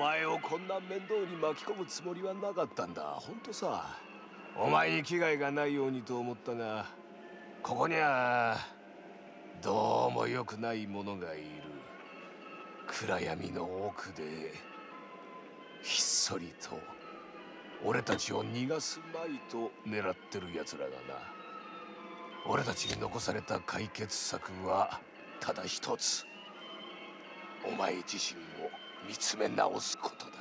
前をこんな面倒に巻き込むつもりはなかったんだ。本当さ。お前に危害がないようにと思ったがここにはどうも良くないものがいる。暗闇の奥でひっそりと俺たちを逃がすまいと狙ってる奴らがな。俺たちに残された解決策はただ一つ。お前自身を見つめ直すことだ。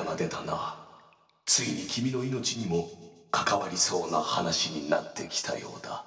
果が出たな。ついに君の命にも関わりそうな話になってきたようだ。